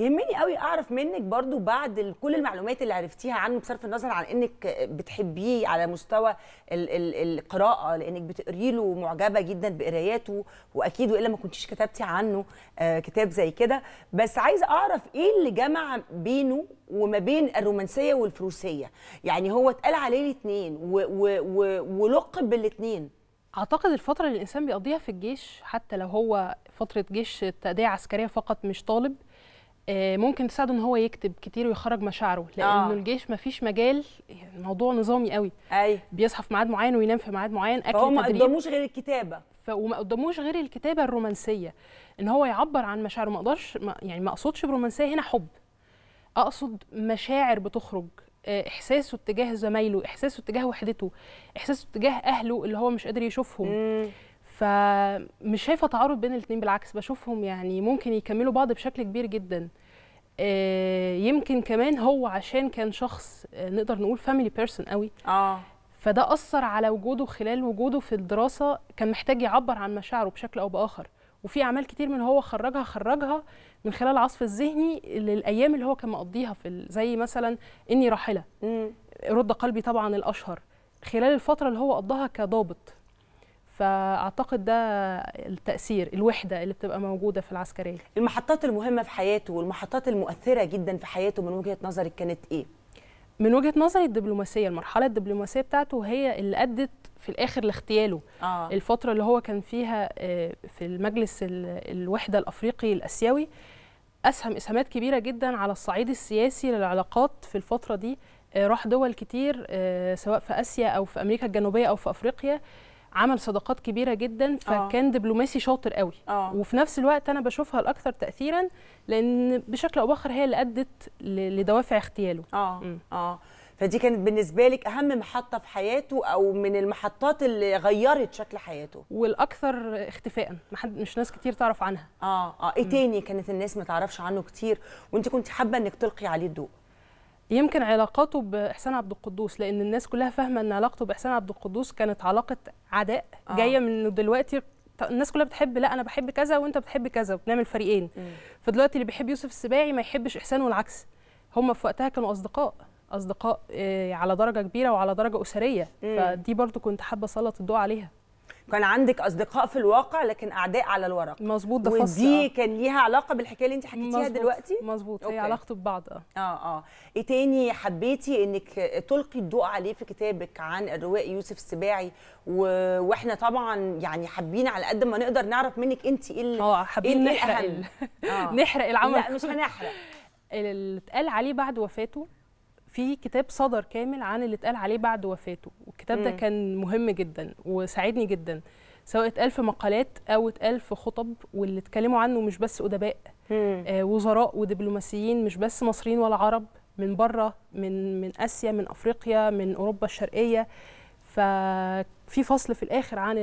يهمني قوي اعرف منك برضو بعد كل المعلومات اللي عرفتيها عنه بصرف النظر عن انك بتحبيه على مستوى ال ال القراءة لانك بتقري له معجبة جدا بقراياته واكيد والا ما كنتيش كتبتي عنه آه كتاب زي كده. بس عايزة اعرف إيه اللي جمع بينه وما بين الرومانسية والفروسية؟ يعني هو اتقال عليه الاثنين ولقب بالاثنين أعتقد الفترة اللي الإنسان بيقضيها في الجيش حتى لو هو فترة جيش تاديه عسكريه فقط مش طالب ممكن تساعده إن هو يكتب كتير ويخرج مشاعره لأنه آه. آه. الجيش مفيش مجال يعني الموضوع نظامي قوي. أي. بيصحى في ميعاد معين وينام في ميعاد معين فهو اكل ما تدريب. قدموش غير الكتابة. ف... وما قدموش غير الكتابة الرومانسية. إن هو يعبر عن مشاعره ما أقدرش ما يعني ما أقصدش برومانسية هنا حب. أقصد مشاعر بتخرج آه، إحساسه اتجاه زمايله إحساسه اتجاه وحدته إحساسه اتجاه أهله اللي هو مش قادر يشوفهم. مم. فمش شايفة تعارض بين الاثنين بالعكس بشوفهم يعني ممكن يكملوا بعض بشكل كبير جدا. آه، يمكن كمان هو عشان كان شخص آه، نقدر نقول family person قوي. آه. فده أثر على وجوده خلال وجوده في الدراسة كان محتاج يعبر عن مشاعره بشكل أو بآخر. وفي أعمال كتير من هو خرجها خرجها من خلال العصف الذهني للأيام اللي هو كان مقضيها في زي مثلا إني راحلة. مم. رد قلبي طبعا الأشهر. خلال الفترة اللي هو قضاها كضابط. فأعتقد ده التأثير الوحدة اللي بتبقى موجودة في العسكرية. المحطات المهمة في حياته والمحطات المؤثرة جدا في حياته من وجهة نظرك كانت إيه؟ من وجهة نظري الدبلوماسية المرحلة الدبلوماسية بتاعته هي اللي أدت في الآخر لاغتياله آه. الفترة اللي هو كان فيها آه، في المجلس ال- الوحدة الأفريقي الأسيوي أسهم إسهامات كبيرة جدا على الصعيد السياسي للعلاقات في الفترة دي. آه، راح دول كتير آه، سواء في آسيا أو في أمريكا الجنوبية أو في أفريقيا. عمل صداقات كبيرة جدا فكان دبلوماسي شاطر قوي. آه. وفي نفس الوقت أنا بشوفها الأكثر تأثيرا لأن بشكل أو بآخر هي اللي أدت ل- لدوافع اغتياله. آه. آه. فدي كانت بالنسبة لك أهم محطة في حياته أو من المحطات اللي غيرت شكل حياته؟ والأكثر اختفاء مش ناس كتير تعرف عنها. آه. آه. إيه تاني كانت الناس ما تعرفش عنه كتير؟ وأنت كنت حابة إنك تلقي عليه الضوء. يمكن علاقاته بإحسان عبد القدوس لأن الناس كلها فاهمة إن علاقته بإحسان عبد القدوس كانت علاقة عداء آه. جاية من إنه دلوقتي الناس كلها بتحب لا أنا بحب كذا وأنت بتحب كذا وبنعمل فريقين. فدلوقتي اللي بيحب يوسف السباعي ما يحبش احسان والعكس هم في وقتها كانوا أصدقاء أصدقاء آه، على درجة كبيرة وعلى درجة أسرية. مم. فدي برضو كنت حابة أسلط الضوء عليها. كان عندك أصدقاء في الواقع لكن أعداء على الورق. مظبوط ده ودي آه. كان ليها علاقة بالحكاية اللي انت حكيتيها مظبوط، دلوقتي؟ مظبوط. هي علاقته ببعض آه. آه آه. إيه تاني حبيتي إنك تلقي الضوء عليه في كتابك عن الروائي يوسف السباعي؟ و... وإحنا طبعا يعني حابين على قد ما نقدر نعرف منك انت إيه ال- آه حابين إيه نحرق؟ ال... آه. نحرق العمل لا مش هنحرق. اللي اتقال عليه بعد وفاته في كتاب صدر كامل عن اللي اتقال عليه بعد وفاته. والكتاب ده. كان مهم جدا وساعدني جدا سواء اتقال في مقالات أو اتقال في خطب واللي اتكلموا عنه مش بس أدباء. آه وزراء ودبلوماسيين مش بس مصريين ولا عرب من بره من من آسيا من أفريقيا من أوروبا الشرقية ففي فصل في الآخر عن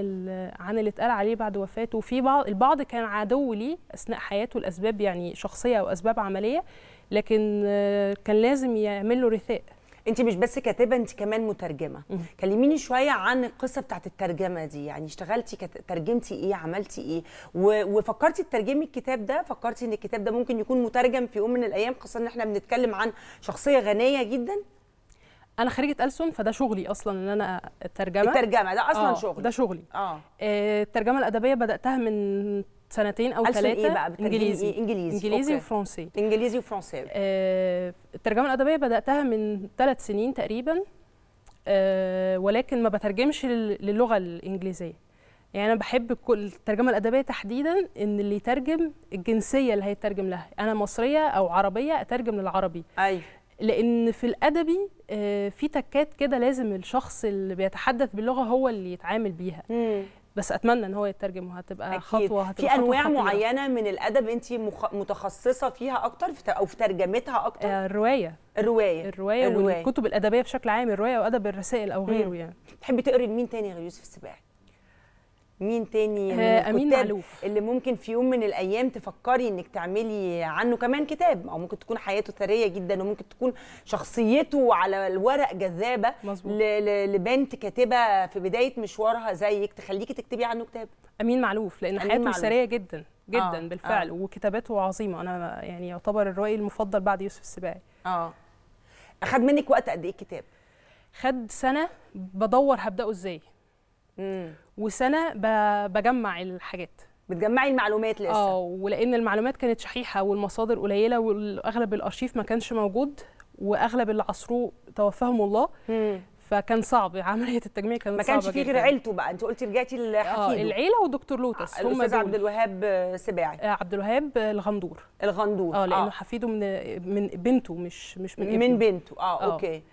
عن اللي اتقال عليه بعد وفاته وفي بعض البعض كان عدو ليه أثناء حياته لأسباب يعني شخصية أو أسباب عملية لكن آه، كان لازم يعمل له رثاء انت مش بس كاتبة انت كمان مترجمة. كلميني شوية عن القصة بتاعت الترجمة دي. يعني اشتغلتي كت... ترجمتي إيه؟ عملتي إيه؟ و... وفكرتي تترجمي الكتاب ده؟ فكرتي ان الكتاب ده ممكن يكون مترجم في يوم من الأيام خاصة ان إحنا بنتكلم عن شخصية غنية جدا؟ أنا خريجة ألسن فده شغلي أصلا إن أنا الترجمه الترجمة ده أصلا آه، شغل ده شغلي. آه. آه، الترجمة الأدبية بدأتها من سنتين أو ثلاثة إيه بقى؟ إنجليزي. إيه؟ إنجليزي. إنجليزي أوكي. وفرنسي. إنجليزي وفرنساوي آه، الترجمة الأدبية بدأتها من ثلاث سنين تقريبا آه، ولكن ما بترجمش لل- للغة الإنجليزية. يعني أنا بحب كل الترجمة الأدبية تحديدا إن اللي يترجم الجنسية اللي هيترجم لها. أنا مصرية أو عربية أترجم للعربي. أيوه. لأن في الأدبي آه، في تكات كده لازم الشخص اللي بيتحدث باللغة هو اللي يتعامل بيها. مم. بس أتمنى إن هو يترجم وهتبقى أكيد. خطوة هتبقى في خطوة أنواع خطيرة. معينة من الأدب انت مخ... متخصصة فيها أكتر في ت... أو في ترجمتها أكتر آه، الرواية الرواية الرواية الرواية. والكتب الأدبية بشكل عام الرواية وأدب الرسائل أو غيره يعني تحبي تقري لمين تاني غير يوسف السباعي مين تاني من آه، الكتاب معلوف. اللي ممكن في يوم من الأيام تفكري إنك تعملي عنه كمان كتاب أو ممكن تكون حياته ثرية جدا وممكن تكون شخصيته على الورق جذابة مظبوط. ل... ل... لبنت كاتبة في بداية مشوارها زيك تخليكي تكتبي عنه كتاب أمين معلوف لأن أمين حياته معلوف. سريه جدا جدا آه، بالفعل آه. وكتاباته عظيمة أنا يعني يعتبر الروائي المفضل بعد يوسف السباعي آه اخد منك وقت قد إيه الكتاب خد سنة بدور هبدأه إزاي امم وسنة بجمع الحاجات بتجمعي المعلومات لسه آه ولأن المعلومات كانت شحيحة والمصادر قليلة واغلب الأرشيف ما كانش موجود وأغلب اللي عصروه توفاهم الله مم. فكان صعب عملية التجميع كانت ما كانش في غير. عيلته بقى انت قلتي رجعتي آه لحفيده العيلة ودكتور لوتس هم الأستاذ عبد الوهاب سباعي آه، عبد الوهاب الغندور الغندور آه لأنه حفيده من من بنته مش مش من, من ابنه. بنته آه آه. أوكي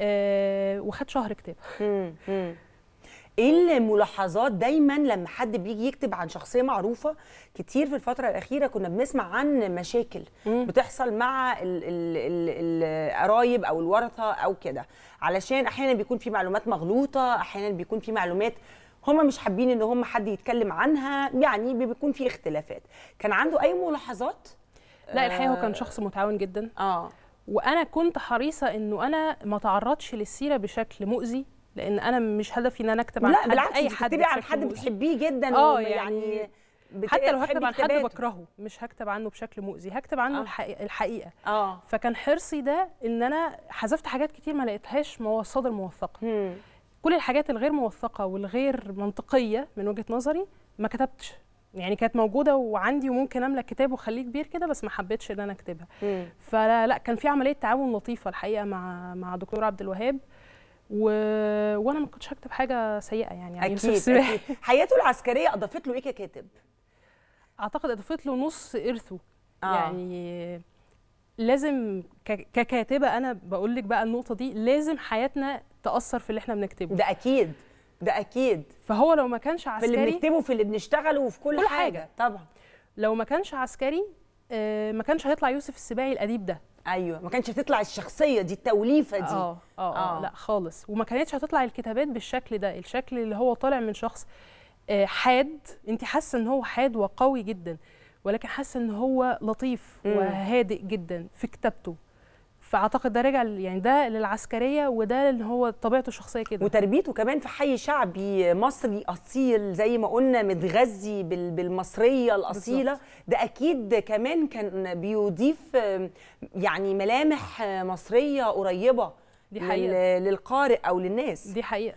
آه وخد شهر كتاب مم. مم. إيه الملاحظات دايما لما حد بيجي يكتب عن شخصية معروفة كتير في الفترة الأخيرة كنا بنسمع عن مشاكل مم. بتحصل مع ال- ال- ال- القرايب أو الورثة أو كده. علشان أحيانا بيكون في معلومات مغلوطة أحيانا بيكون في معلومات هم مش حابين إن هم حد يتكلم عنها يعني بيكون في اختلافات. كان عنده أي ملاحظات؟ لا الحقيقة هو آه. كان شخص متعاون جدا. آه. وأنا كنت حريصة إنه أنا ما تعرضش للسيرة بشكل مؤذي. لأن أنا مش هدفي إن أنا أكتب عن لا حد بالعكس أي حد بتكتبي عن حد. بتحبيه جدا ويعني يعني حتى لو هكتب عن حد. بكرهه مش هكتب عنه بشكل مؤذي هكتب عنه آه. الحقيقة, الحقيقة آه فكان حرصي ده إن أنا حذفت حاجات كتير ما لقيتهاش مصادر موثقة مم. كل الحاجات الغير موثقة والغير منطقية من وجهة نظري ما كتبتش يعني كانت موجودة وعندي وممكن املى كتاب واخليه كبير كده بس ما حبيتش إن أنا أكتبها. فلا لا كان في عملية تعاون لطيفة الحقيقة مع مع دكتور عبد الوهاب و... وأنا ما كنتش هكتب حاجة سيئة يعني عن يوسف أكيد السباعي أكيد. حياته العسكرية أضافت له إيه ككاتب؟ أعتقد أضافت له نص إرثه. آه. يعني لازم ك... ككاتبة أنا بقول لك بقى النقطة دي لازم حياتنا تأثر في اللي إحنا بنكتبه. ده أكيد ده أكيد. فهو لو ما كانش في اللي عسكري بنكتبه في اللي بنشتغله وفي كل, كل حاجة. حاجة. طبعا. لو ما كانش عسكري آه، ما كانش هيطلع يوسف السباعي الاديب ده. أيوه. ما كانش تطلع الشخصية دي التوليفة دي. آه آه آه. آه. لأ خالص. وما كانتش هتطلع الكتابات بالشكل ده. الشكل اللي هو طالع من شخص آه، حاد. انت حاسة إن هو حاد وقوي جدا ولكن حاسة إن هو لطيف. وهادئ جدا في كتابته. فأعتقد ده رجع يعني ده للعسكرية وده اللي هو طبيعته الشخصية كده وتربيته كمان في حي شعبي مصري أصيل زي ما قلنا متغذي بال- بالمصرية الأصيلة بالظبط. ده أكيد كمان كان بيضيف يعني ملامح مصرية قريبة دي حقيقة. للقارئ أو للناس دي حقيقة